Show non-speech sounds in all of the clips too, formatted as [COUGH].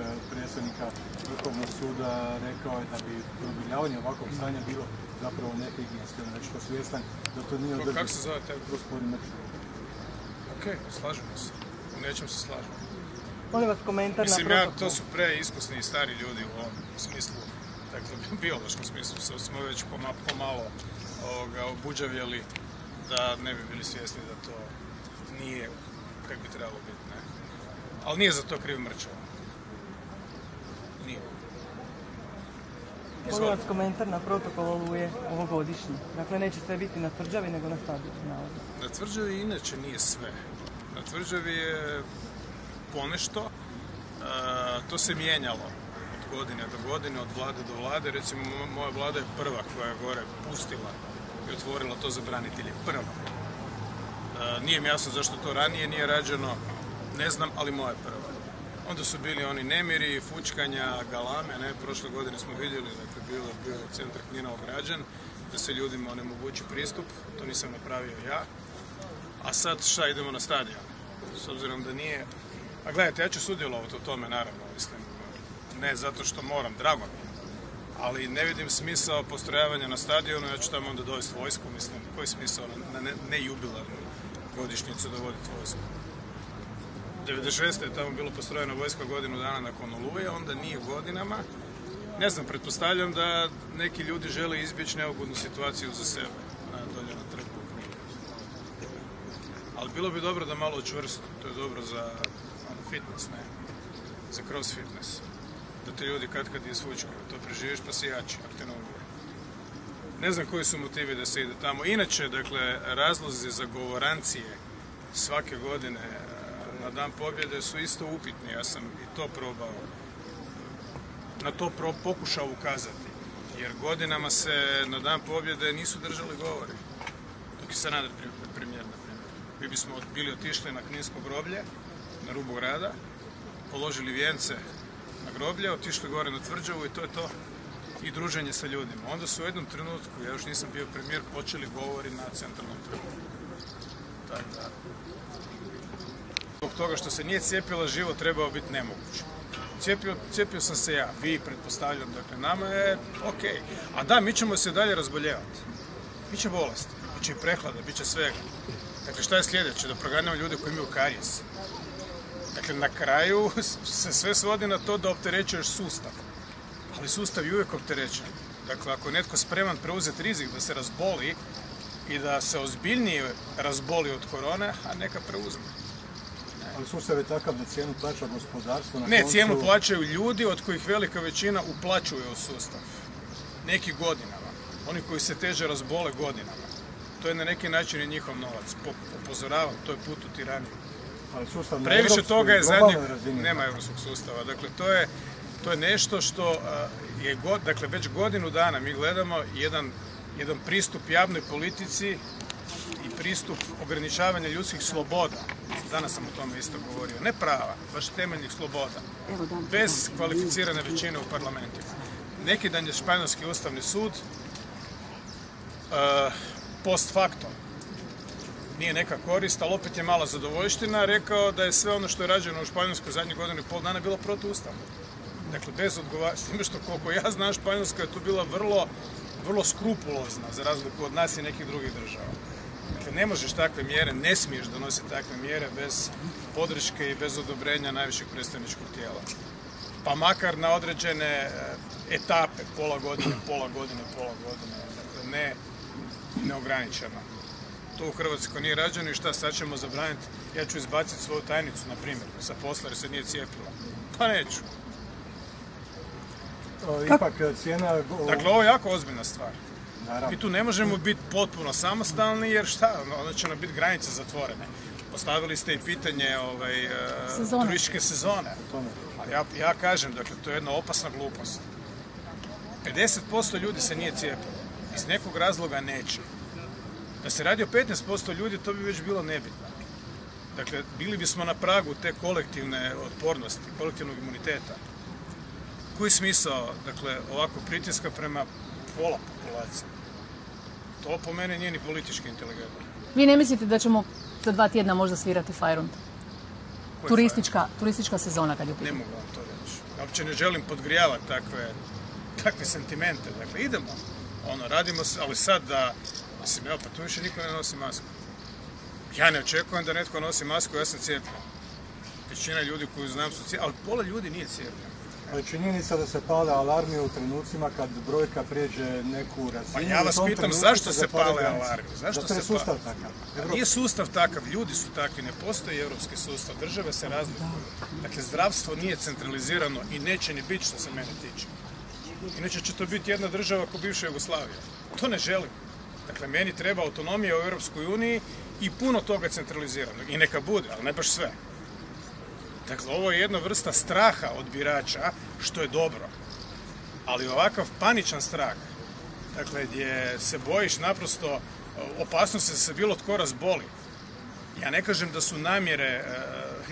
e, predsjednika Vrhovnog suda rekao je da bi produbljavanje ovakvog stanja bilo zapravo nehigijenski, on je već to svjestan da to nije Ko- održivo. Kako se zove taj? Gospodin. Ok, slažemo se. U nečem se slažemo. Molim vas komentar Mislim, na ja, to su preiskusni i stari ljudi u ovom smislu, dakle, [LAUGHS] biološkom smislu, sad smo već poma, pomalo ovoga, obuđavjeli da ne bi bili svjesni da to nije kako bi trebalo biti, ne. Ali nije za to kriv mrčava. Nije. Molim vas komentar na protokol oluje ovogodišnji. Dakle, neće sve biti na tvrđavi, nego na stadionu. Na tvrđavi inače nije sve. Na tvrđavi je ponešto. To se mijenjalo od godine do godine, od vlade do vlade. Recimo, mo- moja vlada je prva koja je gore pustila i otvorila to za branitelje. Prva. Nije mi jasno zašto to ranije nije rađeno, ne znam, ali moja je prva. Onda su bili oni nemiri, fučkanja, galame, ne, prošle godine smo vidjeli, dakle, bilo, bio je centar Knina ograđen, da se ljudima onemogući pristup, to nisam napravio ja. A sad šta, idemo na stadion? S obzirom da nije... A gledajte, ja ću sudjelovati u tome, naravno, mislim, ne zato što moram, drago mi je. Ali ne vidim smisao postrojavanja na stadionu, ja ću tamo onda dovesti vojsku, mislim, koji je smisao na ne, ne godišnjicu dovoditi vojsku? 96. je tamo bilo postrojena vojska godinu dana nakon Oluje, onda nije godinama. Ne znam, pretpostavljam da neki ljudi žele izbjeći neugodnu situaciju za sebe na dolje na trgu. Ali bilo bi dobro da malo učvrstu, to je dobro za ono, fitness, ne? Za cross fitness. Da te ljudi kad kad izvučkaju, to preživiš pa si jači, ako te ne. Ne znam koji su motivi da se ide tamo. Inače, dakle, razlozi za govorancije svake godine na dan pobjede su isto upitni. Ja sam i to probao, na to pro, pokušao ukazati. Jer godinama se na dan pobjede nisu držali govori. Dok je Sanader pri- premijer, na primjer. Mi bismo bili otišli na Kninsko groblje, na rubu grada, položili vijence na groblje, otišli gore na tvrđavu i to je to. I druženje sa ljudima. Onda su u jednom trenutku, ja još nisam bio premijer, počeli govori na centralnom trgu. Tako da, toga što se nije cijepila, život trebao biti nemoguć. Cijepio, cijepio sam se ja, vi pretpostavljam, dakle nama je ok. A da, mi ćemo se dalje razboljevati. Biće bolesti, biće i prehlada, biće svega. Dakle, šta je sljedeće? Da proganjamo ljude koji imaju karijes. Dakle, na kraju [LAUGHS] se sve svodi na to da opterećuješ sustav. Ali sustav je uvijek opterećen. Dakle, ako je netko spreman preuzeti rizik da se razboli i da se ozbiljnije razboli od korone, a neka preuzme. Ali sustav je takav da cijenu plaća gospodarstvo. Na Ne, koncu- cijenu plaćaju ljudi od kojih velika većina uplaćuje u sustav. Neki godinama. Oni koji se teže razbole godinama. To je na neki način i njihov novac. Po- Upozoravam, to je put u tiraniju. Ali sustav na Previše toga je zadnjeg, nema europskog sustava. Dakle, to je, to je nešto što je, god, dakle, već godinu dana mi gledamo jedan, jedan pristup javnoj politici pristup ograničavanja ljudskih sloboda. Danas sam o tome isto govorio. Ne prava, baš temeljnih sloboda. Bez kvalificirane većine u parlamentima. Neki dan je Španjolski ustavni sud uh, post facto nije neka korist, ali opet je mala zadovoljština, rekao da je sve ono što je rađeno u Španjolskoj zadnjih godinu i pol dana bilo protuustavno. Dakle, bez odgovara, s time što koliko ja znam, Španjolska je tu bila vrlo, vrlo skrupulozna, za razliku od nas i nekih drugih država. Dakle, ne možeš takve mjere, ne smiješ donositi takve mjere bez podrške i bez odobrenja najvišeg predstavničkog tijela. Pa makar na određene e, etape, pola godine, pola godine, pola godine, dakle ne neograničeno. To u Hrvatskoj nije rađeno i šta sad ćemo zabraniti? Ja ću izbaciti svoju tajnicu, na primjer, sa posla jer se nije cijepila. Pa neću. O, Ipak e, cijena... Dakle, ovo je jako ozbiljna stvar. Naravno. Mi tu ne možemo biti potpuno samostalni jer šta, onda će nam biti granice zatvorene. Postavili ste i pitanje ovaj, e, Sezone. turističke sezone. ja, ja kažem, dakle, to je jedna opasna glupost. 50% ljudi se nije cijepilo. Iz nekog razloga neće. Da se radi o 15% ljudi, to bi već bilo nebitno. Dakle, bili bismo na pragu te kolektivne otpornosti, kolektivnog imuniteta. Koji je smisao, dakle, ovako pritiska prema pola populacije? To po meni nije ni politički inteligentno. Vi ne mislite da ćemo za dva tjedna možda svirati Fajrund? Turistička, turistička sezona kad je Ne mogu vam to reći. Ja uopće ne želim podgrijavati takve, takve sentimente. Dakle, idemo. Ono, radimo se, ali sad da... Mislim, evo, pa tu više niko ne nosi masku. Ja ne očekujem da netko nosi masku, ja sam cijepljen. Većina ljudi koju znam su cijepljeni, ali pola ljudi nije cijepljeno. Činjenica da se pale alarmi u trenucima kad brojka prijeđe neku razinu. Pa ja vas pitam zašto se pale alarmi? Zašto Zato je se sustav pa- takav. Pa nije sustav takav, ljudi su takvi, ne postoji europski sustav, države se razlikuju. Dakle, zdravstvo nije centralizirano i neće ni biti što se mene tiče. Inače će to biti jedna država kao bivša Jugoslavija. To ne želim. Dakle, meni treba autonomija u Europskoj uniji i puno toga centralizirano. I neka bude, ali ne baš sve. Dakle, ovo je jedna vrsta straha od birača, što je dobro. Ali ovakav paničan strah, dakle, gdje se bojiš naprosto opasnosti da se bilo tko razboli. Ja ne kažem da su namjere e,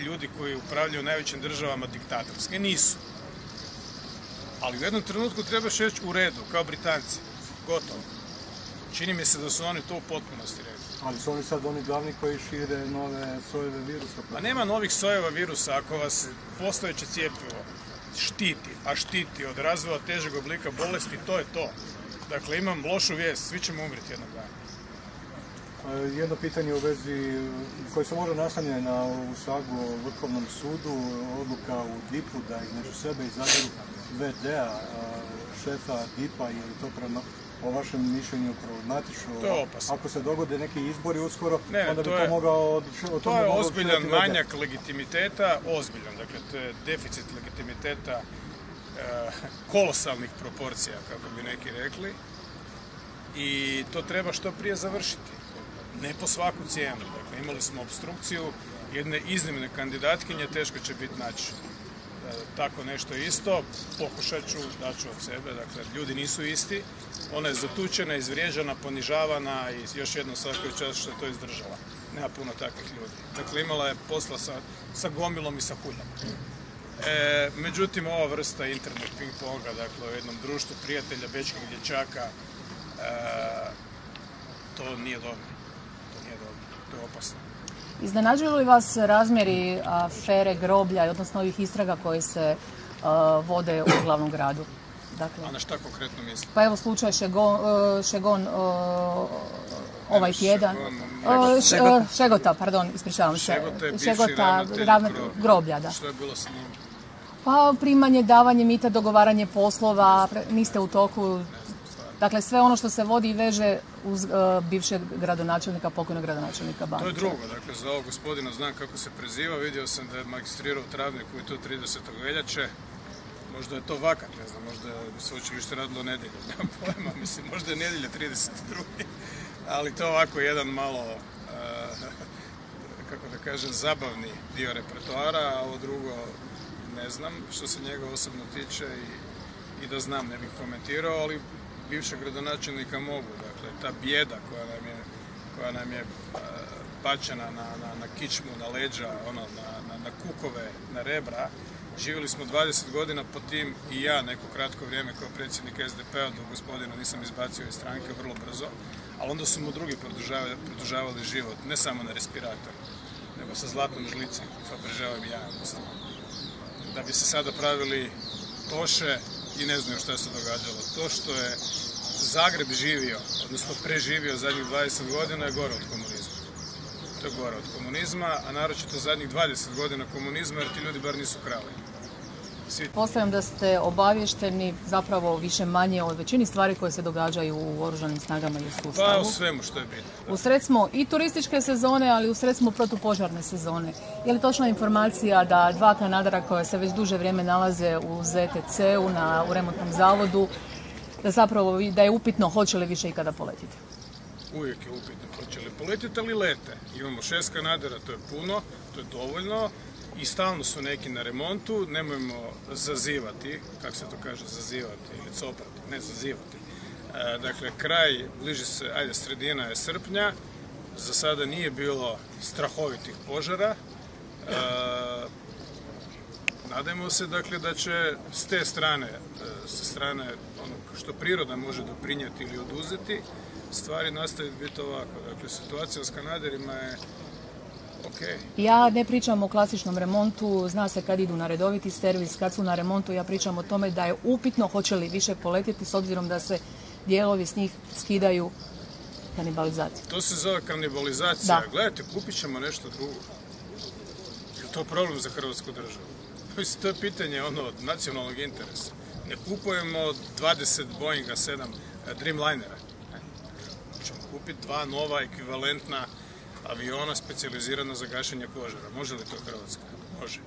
ljudi koji upravljaju najvećim državama diktatorske, nisu. Ali u jednom trenutku trebaš reći u redu, kao Britanci. Gotovo. Čini mi se da su oni to u potpunosti rekli. Ali su oni sad oni glavni koji šire nove sojeve virusa. Pa nema novih sojeva virusa ako vas postojeće cijepivo štiti, a štiti od razvoja težeg oblika bolesti, to je to. Dakle, imam lošu vijest, svi ćemo umreti jednog dana. E, Jedno pitanje u vezi koje se može naslanja na ovu sagu o Vrhovnom sudu, odluka u DIP-u da između sebe izaberu VD-a, šefa DIP-a, je li to prema po vašem mišljenju problematično? To. Ako se dogode neki izbori uskoro, Ne, onda bi to to je- mogao... o To tome je ozbiljan manjak legitimiteta, ozbiljan. Dakle, to je deficit legitimiteta e, kolosalnih proporcija, kako bi neki rekli. I to treba što prije završiti. Ne po svaku cijenu. Dakle, imali smo obstrukciju jedne iznimne kandidatkinje, teško će biti naći tako nešto isto. Pokušat ću, daću od sebe. Dakle, ljudi nisu isti. Ona je zatučena, izvrijeđana, ponižavana i još jedno svakoj čast što je to izdržala. Nema puno takvih ljudi. Dakle, imala je posla sa, sa gomilom i sa huljom. E, međutim, ova vrsta internet ping-ponga, dakle, u jednom društvu prijatelja, bečkih dječaka, e, to nije dobro. To nije dobro. To je opasno. Iznenađuju li vas razmjeri afere groblja, odnosno ovih istraga koje se vode u glavnom gradu? Dakle, A na šta konkretno mislim? pa evo slučaj Šegon, e, Šegon e, ovaj tjedan. E, Šegota, pardon, ispričavam se. Šegota je bivši Šegota, ravnatelj ravna- groblja. groblja, da. Što je bilo s njim? Pa primanje, davanje mita, dogovaranje poslova, niste u toku. Dakle, sve ono što se vodi i veže uz e, bivšeg gradonačelnika, pokojnog gradonačelnika To je Bandića. drugo, dakle za ovog gospodina znam kako se preziva, vidio sam da je magistrirao u Travniku i to 30. veljače. Možda je to vakat, ne znam, možda je sveučilište radilo nedjeljom, [LAUGHS] nemam pojma, mislim, možda je nedjelja 32. Ali to je ovako jedan malo, eh, [LAUGHS] kako da kažem, zabavni dio repertoara, a ovo drugo ne znam što se njega osobno tiče i, i da znam ne bih komentirao, ali bivšeg gradonačelnika mogu. Dakle, ta bijeda koja nam je, koja nam je bačena na, na, na kičmu, na leđa, ono, na, na, na kukove, na rebra. Živjeli smo 20 godina po tim i ja neko kratko vrijeme kao predsjednik SDP-a dok gospodina nisam izbacio iz stranke vrlo brzo, ali onda su mu drugi produžavali, produžavali život, ne samo na respirator, nego sa zlatnom žlicom, jajem ustavno. Da bi se sada pravili toše i ne znaju šta se događalo. To što je Zagreb živio, odnosno preživio zadnjih 20 godina je gore od komunizma. To je gore od komunizma, a naročito zadnjih 20 godina komunizma jer ti ljudi bar nisu krali. Postavljam da ste obavješteni zapravo više manje o većini stvari koje se događaju u oružanim snagama i u Pa sustavu. o svemu što je bitno. Usred smo i turističke sezone, ali usred smo protupožarne sezone. Je li točna informacija da dva kanadara koja se već duže vrijeme nalaze u ZTC-u, na, u remontnom zavodu, da zapravo da je upitno hoće li više ikada poletiti? Uvijek je upitno hoće li poletiti, ali lete. Imamo šest kanadera, to je puno, to je dovoljno i stalno su neki na remontu, nemojmo zazivati, kako se to kaže, zazivati ili copati, ne zazivati. E, dakle, kraj, bliži se, ajde, sredina je srpnja, za sada nije bilo strahovitih požara. E, Nadajmo se dakle da će s te strane, e, sa strane onog što priroda može doprinijeti ili oduzeti, stvari nastaviti biti ovako. Dakle, situacija s Kanaderima je Ja ne pričam o klasičnom remontu, zna se kad idu na redoviti servis, kad su na remontu, ja pričam o tome da je upitno hoće li više poletjeti s obzirom da se dijelovi s njih skidaju kanibalizaciju. to se zove kanibalizacija. Da. Gledajte, kupit ćemo nešto drugo. Je to problem za Hrvatsku državu? [LAUGHS] Mislim, to je pitanje ono od nacionalnog interesa. Ne kupujemo 20 Boeinga 7 eh, Dreamlinera. Ne. Ćemo kupiti dva nova ekvivalentna aviona specijalizirana za gašenje požara. Može li to Hrvatska? Može.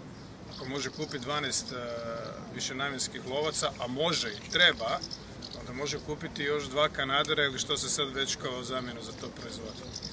Ako može kupiti 12 uh, višenamjenskih lovaca, a može i treba, onda može kupiti još dva kanadera ili što se sad već kao zamjenu za to proizvodi.